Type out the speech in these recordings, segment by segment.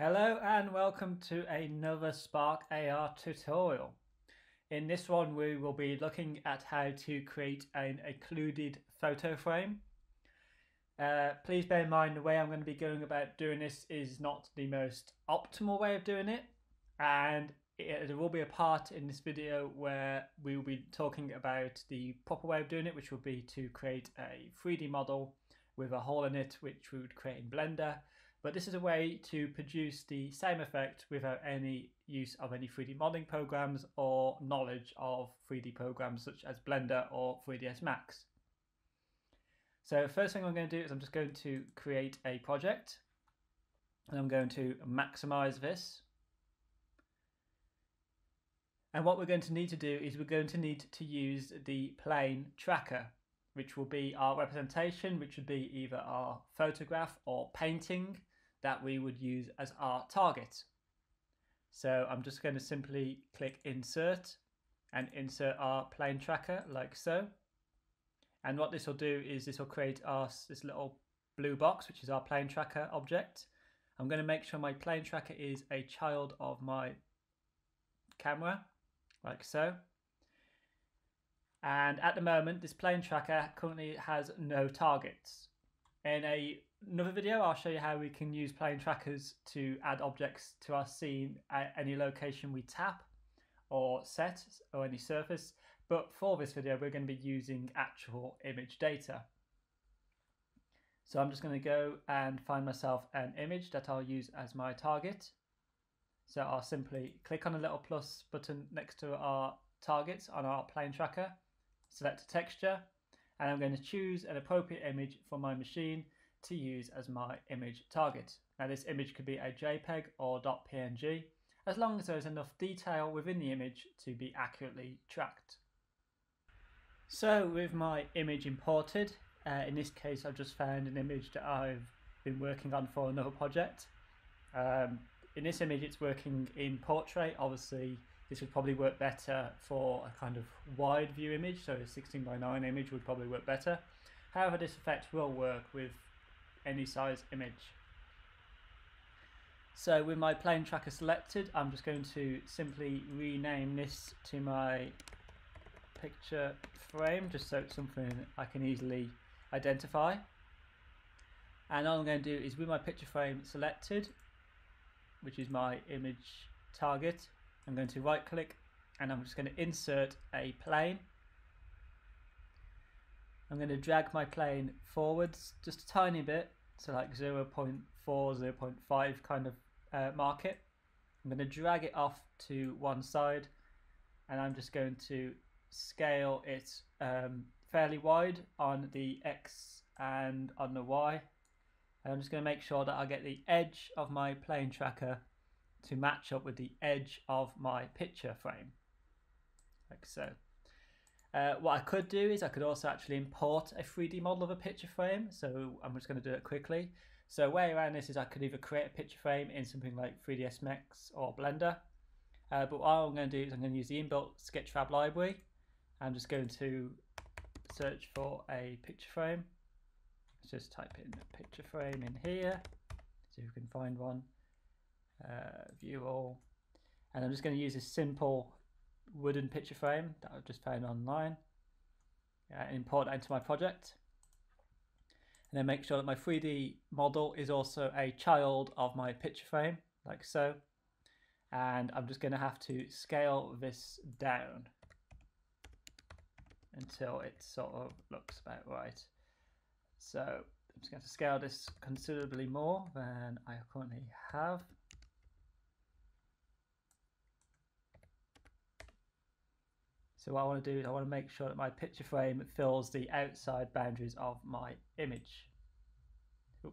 Hello and welcome to another Spark AR tutorial. In this one we will be looking at how to create an occluded photo frame. Uh, please bear in mind the way I'm going to be going about doing this is not the most optimal way of doing it and it, there will be a part in this video where we will be talking about the proper way of doing it which will be to create a 3D model with a hole in it which we would create in Blender but this is a way to produce the same effect without any use of any 3D modeling programs or knowledge of 3D programs such as Blender or 3ds Max. So first thing I'm going to do is I'm just going to create a project and I'm going to maximize this. And what we're going to need to do is we're going to need to use the plane tracker which will be our representation, which would be either our photograph or painting that we would use as our target. So I'm just going to simply click insert and insert our plane tracker like so. And what this will do is this will create us this little blue box, which is our plane tracker object. I'm going to make sure my plane tracker is a child of my camera, like so. And at the moment, this plane tracker currently has no targets. In a another video, I'll show you how we can use plane trackers to add objects to our scene at any location we tap or set or any surface. But for this video, we're going to be using actual image data. So I'm just going to go and find myself an image that I'll use as my target. So I'll simply click on the little plus button next to our targets on our plane tracker, select a texture, and I'm going to choose an appropriate image for my machine to use as my image target. Now this image could be a JPEG or .png as long as there is enough detail within the image to be accurately tracked. So with my image imported, uh, in this case I've just found an image that I've been working on for another project. Um, in this image it's working in portrait, obviously this would probably work better for a kind of wide view image, so a 16 by 9 image would probably work better. However, this effect will work with any size image. So with my plane tracker selected, I'm just going to simply rename this to my picture frame, just so it's something I can easily identify. And all I'm going to do is with my picture frame selected, which is my image target, I'm going to right click and I'm just going to insert a plane I'm going to drag my plane forwards just a tiny bit, so like 0 0.4, 0 0.5 kind of uh, mark it. I'm going to drag it off to one side and I'm just going to scale it um, fairly wide on the X and on the Y. And I'm just going to make sure that I get the edge of my plane tracker to match up with the edge of my picture frame, like so. Uh, what I could do is I could also actually import a 3D model of a picture frame. So I'm just going to do it quickly. So way around this is I could either create a picture frame in something like 3ds Max or Blender. Uh, but what I'm going to do is I'm going to use the inbuilt Sketchfab library. I'm just going to search for a picture frame. Let's just type in a picture frame in here. See if we can find one. Uh, view all. And I'm just going to use a simple wooden picture frame that I've just found online and import that into my project. And then make sure that my 3D model is also a child of my picture frame, like so. And I'm just going to have to scale this down until it sort of looks about right. So I'm just going to scale this considerably more than I currently have. So what I want to do is I want to make sure that my picture frame fills the outside boundaries of my image. So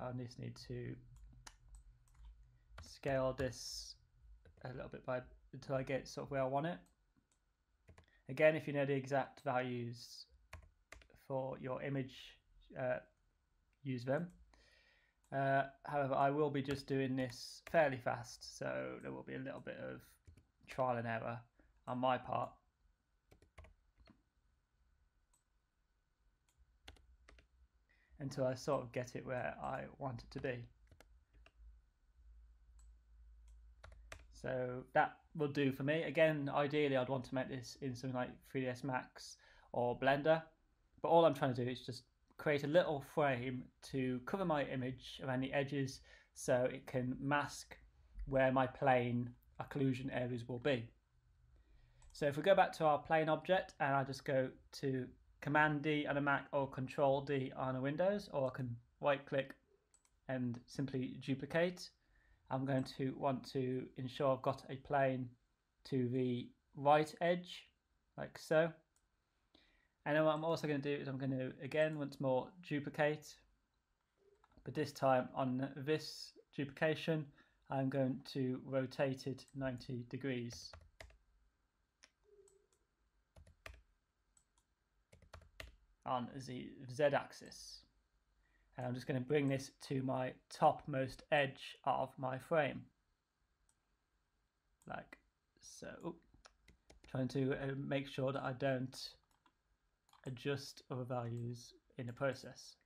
I just need to scale this a little bit by until I get sort of where I want it. Again, if you know the exact values for your image, uh, use them. Uh, however, I will be just doing this fairly fast, so there will be a little bit of trial and error on my part. Until I sort of get it where I want it to be. So that will do for me. Again, ideally I'd want to make this in something like 3ds Max or Blender. But all I'm trying to do is just create a little frame to cover my image around the edges so it can mask where my plane occlusion areas will be. So if we go back to our plane object and I just go to Command D on a Mac or Control D on a Windows, or I can right click and simply duplicate. I'm going to want to ensure I've got a plane to the right edge, like so. And then what I'm also going to do is I'm going to, again, once more, duplicate. But this time on this duplication, I'm going to rotate it 90 degrees. On the z-axis. And I'm just going to bring this to my topmost edge of my frame. Like so. Trying to uh, make sure that I don't adjust other values in the process.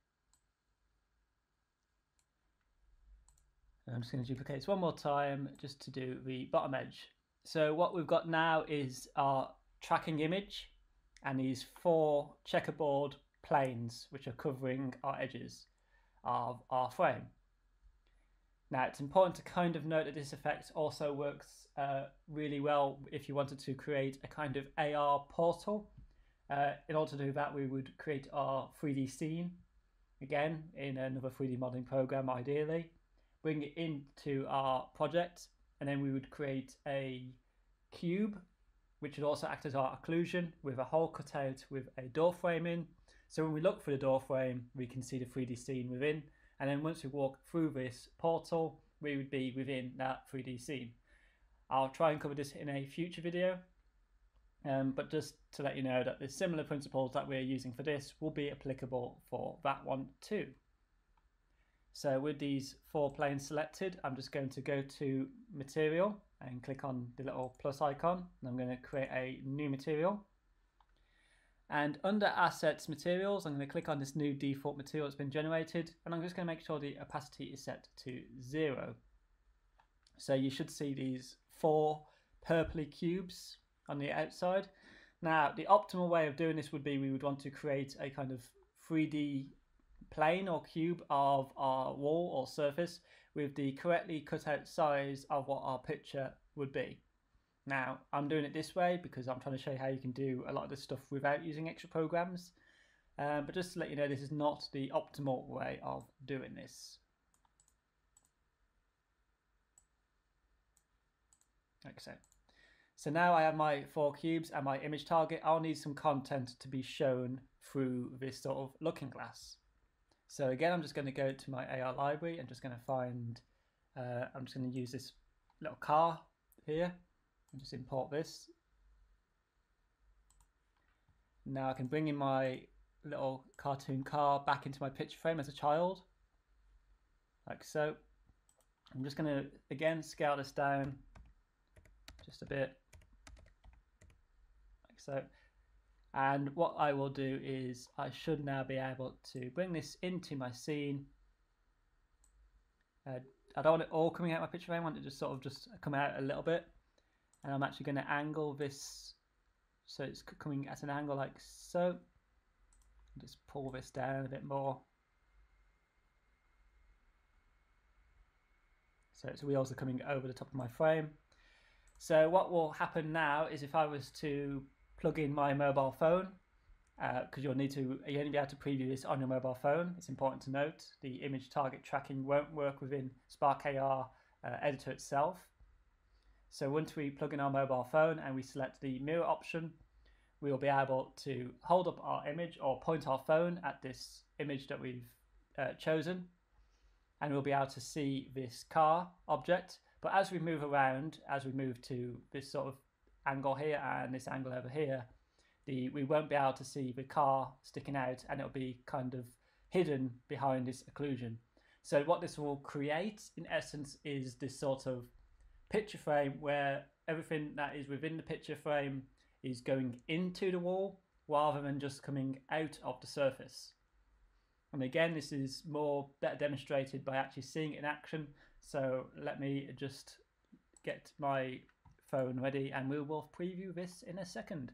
And I'm just going to duplicate this one more time just to do the bottom edge. So what we've got now is our tracking image and these four checkerboard planes which are covering our edges of our frame. Now it's important to kind of note that this effect also works uh, really well if you wanted to create a kind of AR portal. Uh, in order to do that we would create our 3D scene again in another 3D modeling program ideally, bring it into our project and then we would create a cube which would also act as our occlusion with a hole cut out with a door frame in. So when we look for the door frame, we can see the 3D scene within. And then once we walk through this portal, we would be within that 3D scene. I'll try and cover this in a future video. Um, but just to let you know that the similar principles that we're using for this will be applicable for that one too. So with these four planes selected, I'm just going to go to material and click on the little plus icon and I'm going to create a new material. And under assets materials I'm going to click on this new default material that's been generated and I'm just going to make sure the opacity is set to zero. So you should see these four purpley cubes on the outside. Now the optimal way of doing this would be we would want to create a kind of 3D plane or cube of our wall or surface with the correctly cut out size of what our picture would be. Now, I'm doing it this way because I'm trying to show you how you can do a lot of this stuff without using extra programs. Um, but just to let you know, this is not the optimal way of doing this. Like so. So now I have my four cubes and my image target. I'll need some content to be shown through this sort of looking glass. So again, I'm just going to go to my AR library. I'm just going to find, uh, I'm just going to use this little car here and just import this. Now I can bring in my little cartoon car back into my picture frame as a child, like so. I'm just going to, again, scale this down just a bit, like so. And what I will do is I should now be able to bring this into my scene. Uh, I don't want it all coming out my picture frame, I want it just sort of just come out a little bit. And I'm actually going to angle this so it's coming at an angle like so. Just pull this down a bit more. So its wheels are coming over the top of my frame. So what will happen now is if I was to plug in my mobile phone because uh, you'll need to you'll only be able to preview this on your mobile phone. It's important to note the image target tracking won't work within Spark AR uh, editor itself. So once we plug in our mobile phone and we select the mirror option, we'll be able to hold up our image or point our phone at this image that we've uh, chosen and we'll be able to see this car object. But as we move around, as we move to this sort of angle here and this angle over here, the we won't be able to see the car sticking out and it'll be kind of hidden behind this occlusion. So what this will create in essence is this sort of picture frame where everything that is within the picture frame is going into the wall rather than just coming out of the surface. And again, this is more better demonstrated by actually seeing it in action. So let me just get my phone ready and we will preview this in a second.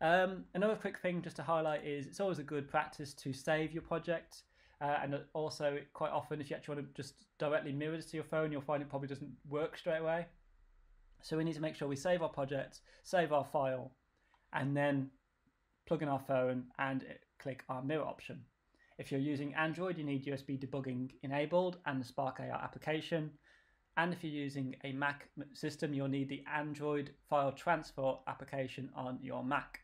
Um, another quick thing just to highlight is it's always a good practice to save your project. Uh, and also, quite often, if you actually want to just directly mirror this to your phone, you'll find it probably doesn't work straight away. So we need to make sure we save our project, save our file, and then plug in our phone and click our mirror option. If you're using Android, you need USB debugging enabled and the Spark AR application. And if you're using a Mac system, you'll need the Android file transfer application on your Mac.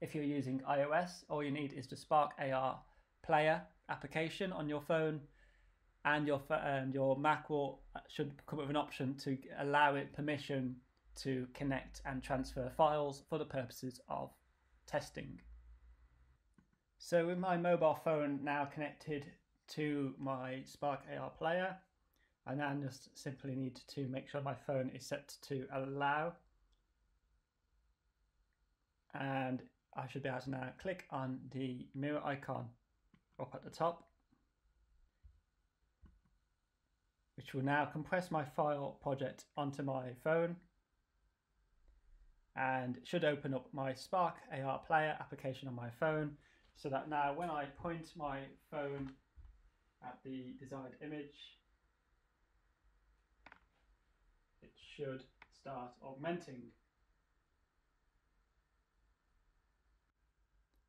If you're using iOS, all you need is the Spark AR player application on your phone and your um, your Mac will uh, should come up with an option to allow it permission to connect and transfer files for the purposes of testing. So with my mobile phone now connected to my Spark AR player, I now just simply need to make sure my phone is set to allow. And I should be able to now click on the mirror icon up at the top, which will now compress my file project onto my phone and should open up my Spark AR Player application on my phone so that now when I point my phone at the desired image, it should start augmenting.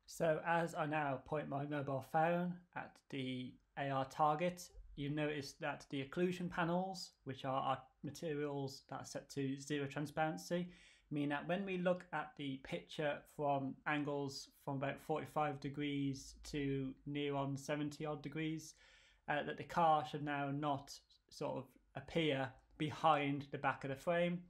So as I now point my mobile phone at the AR target, you notice that the occlusion panels, which are our materials that are set to zero transparency, mean that when we look at the picture from angles from about 45 degrees to near on 70 odd degrees, uh, that the car should now not sort of appear behind the back of the frame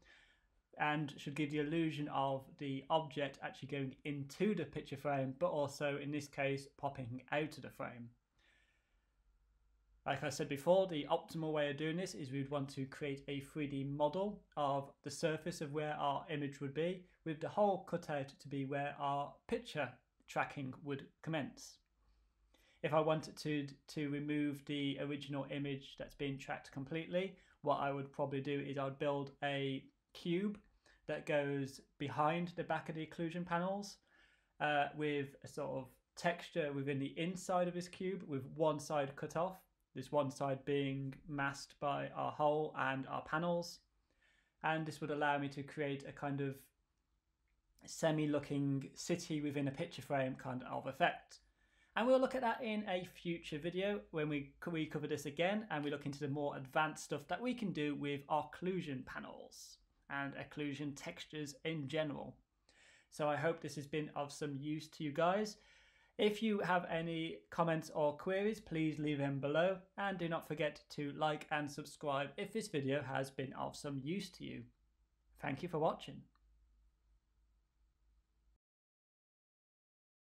and should give the illusion of the object actually going into the picture frame, but also in this case popping out of the frame. Like I said before, the optimal way of doing this is we'd want to create a 3D model of the surface of where our image would be, with the hole cut out to be where our picture tracking would commence. If I wanted to, to remove the original image that's been tracked completely, what I would probably do is I would build a cube that goes behind the back of the occlusion panels uh, with a sort of texture within the inside of this cube with one side cut off this one side being masked by our hole and our panels. And this would allow me to create a kind of semi-looking city within a picture frame kind of effect. And we'll look at that in a future video when we, we cover this again and we look into the more advanced stuff that we can do with occlusion panels and occlusion textures in general. So I hope this has been of some use to you guys. If you have any comments or queries, please leave them below and do not forget to like and subscribe if this video has been of some use to you. Thank you for watching.